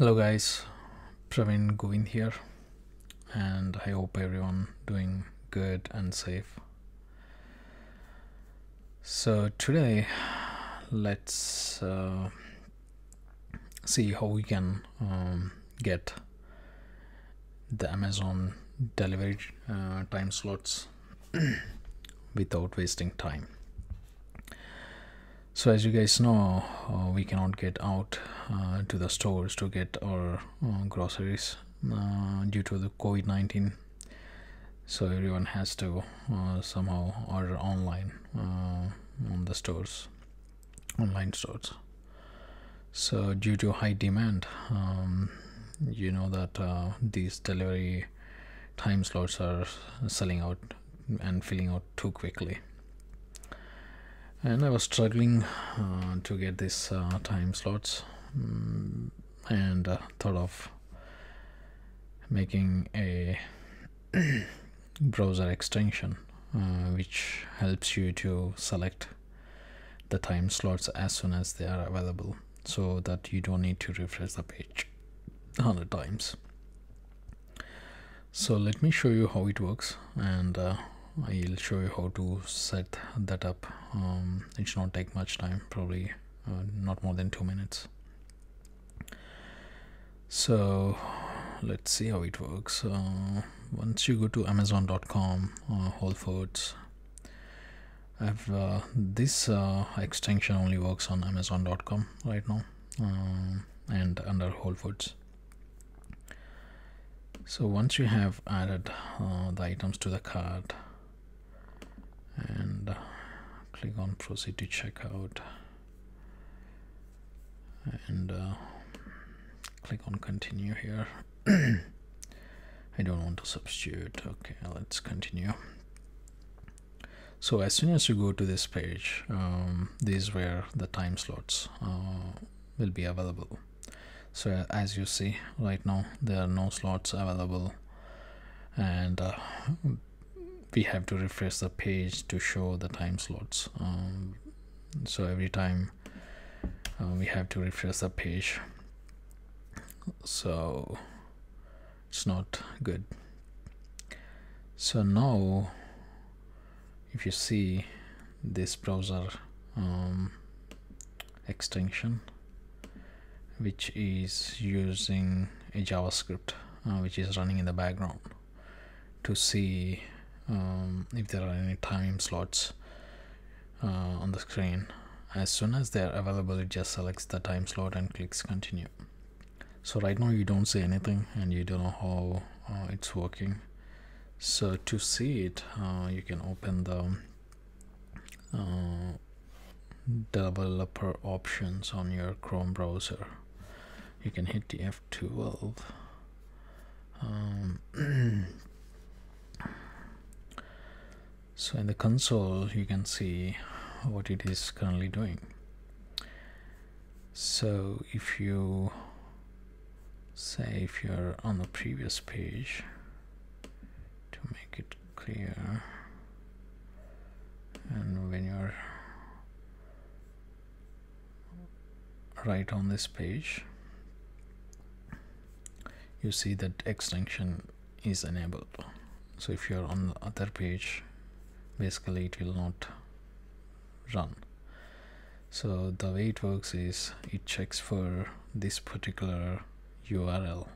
Hello guys, Praveen Govind here and I hope everyone doing good and safe. So today let's uh, see how we can um, get the Amazon delivery uh, time slots without wasting time so as you guys know uh, we cannot get out uh, to the stores to get our uh, groceries uh, due to the covid-19 so everyone has to uh, somehow order online uh, on the stores online stores. So due to high demand um, you know that these delivery time slots are selling out and filling out too quickly and I was struggling uh, to get these uh, time slots um, and uh, thought of making a browser extension uh, which helps you to select the time slots as soon as they are available so that you don't need to refresh the page 100 times. So let me show you how it works and uh, I'll show you how to set that up. Um, it should not take much time probably uh, not more than two minutes. So let's see how it works. Uh, once you go to amazon.com uh, whole foods I've uh, this uh, extension only works on amazon.com right now um, and under whole foods. So once you have added uh, the items to the cart and uh, click on proceed to checkout. And uh, click on continue here. I don't want to substitute. Okay let's continue. So as soon as you go to this page um, this is where the time slots uh, will be available. So as you see right now there are no slots available. And uh, we have to refresh the page to show the time slots. Um, so every time uh, we have to refresh the page. So it's not good. So now if you see this browser um, extension which is using a JavaScript uh, which is running in the background to see um, if there are any time slots uh, on the screen as soon as they're available it just selects the time slot and clicks continue. So right now you don't see anything and you don't know how uh, it's working. So to see it uh, you can open the uh, developer options on your chrome browser. You can hit the F12 um, so in the console you can see what it is currently doing. So if you say if you're on the previous page to make it clear and when you're right on this page you see that extension is enabled. So if you're on the other page basically it will not run. So the way it works is it checks for this particular URL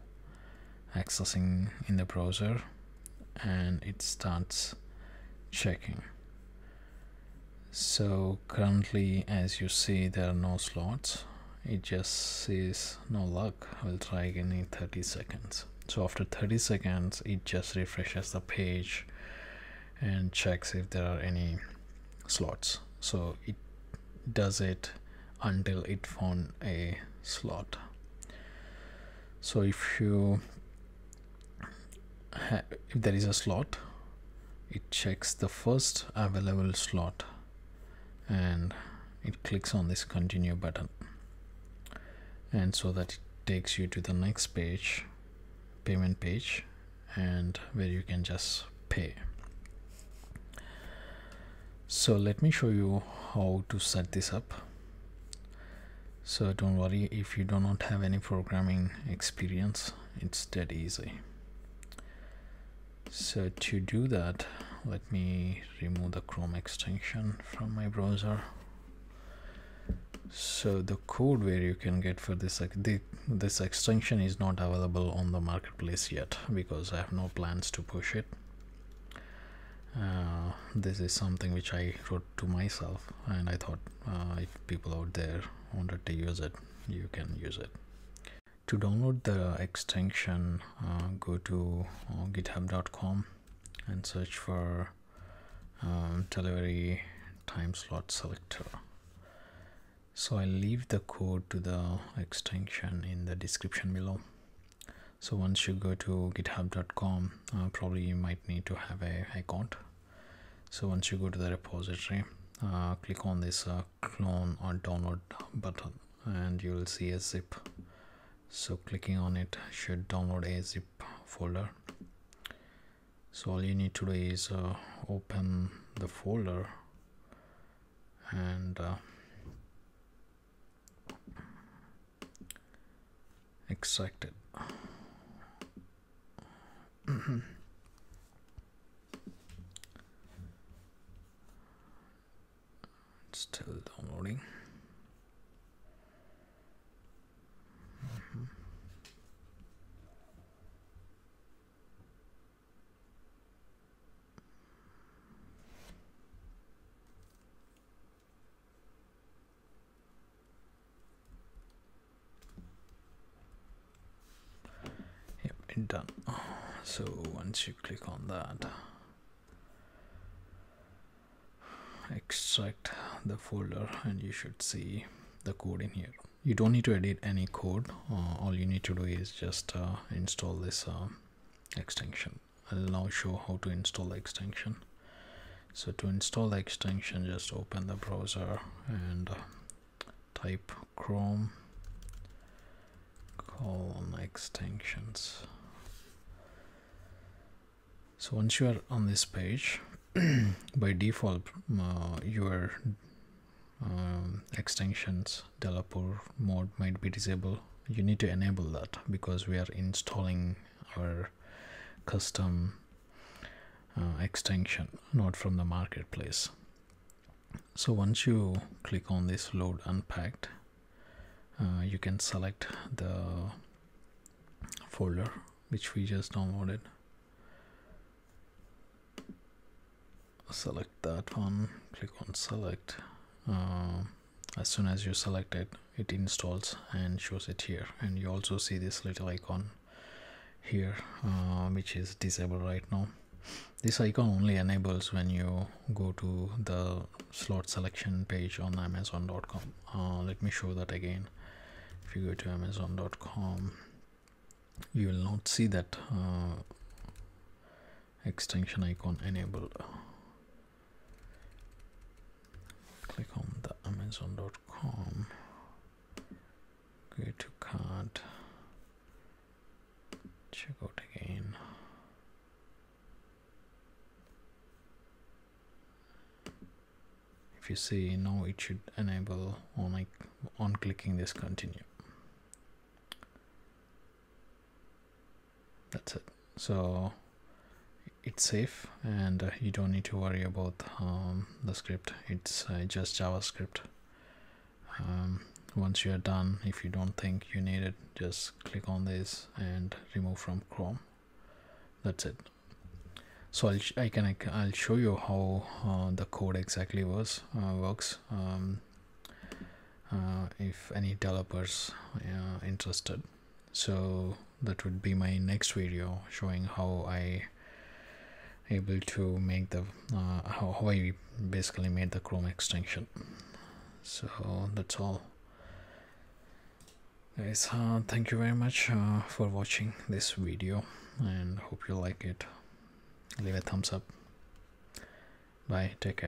accessing in the browser and it starts checking. So currently as you see there are no slots. It just says no luck we'll try again in 30 seconds. So after 30 seconds it just refreshes the page and checks if there are any slots. So it does it until it found a slot. So if you if there is a slot it checks the first available slot and it clicks on this continue button. And so that it takes you to the next page payment page and where you can just pay so let me show you how to set this up. So don't worry if you do not have any programming experience it's dead easy. So to do that let me remove the chrome extension from my browser. So the code where you can get for this this extension is not available on the marketplace yet because I have no plans to push it uh, this is something which I wrote to myself and I thought uh, if people out there wanted to use it you can use it. To download the extension uh, go to uh, github.com and search for um, delivery time slot selector. So I'll leave the code to the extension in the description below so once you go to github.com uh, probably you might need to have a account so once you go to the repository uh, click on this uh, clone or download button and you will see a zip. So clicking on it should download a zip folder. So all you need to do is uh, open the folder and uh, extract it still downloading mm-hmm. yep done so once you click on that extract the folder and you should see the code in here. You don't need to edit any code. Uh, all you need to do is just uh, install this uh, extension. I'll now show how to install the extension. So to install the extension just open the browser and uh, type chrome colon extensions so once you are on this page by default uh, your um, extensions developer mode might be disabled. You need to enable that because we are installing our custom uh, extension not from the marketplace. So once you click on this load unpacked uh, you can select the folder which we just downloaded select that one click on select uh, as soon as you select it it installs and shows it here. And you also see this little icon here uh, which is disabled right now. This icon only enables when you go to the slot selection page on amazon.com uh, let me show that again. If you go to amazon.com you will not see that uh, extension icon enabled click on the amazon.com go to cart check out again. If you see now it should enable on like on clicking this continue. That's it. So it's safe and uh, you don't need to worry about um, the script. It's uh, just javascript. Um, once you're done if you don't think you need it just click on this and remove from chrome. That's it. So I'll, I can I'll show you how uh, the code exactly was uh, works. Um, uh, if any developers uh, interested. So that would be my next video showing how I able to make the uh, how, how I basically made the Chrome extension. So that's all. Guys uh, thank you very much uh, for watching this video and hope you like it. Leave a thumbs up. Bye. Take care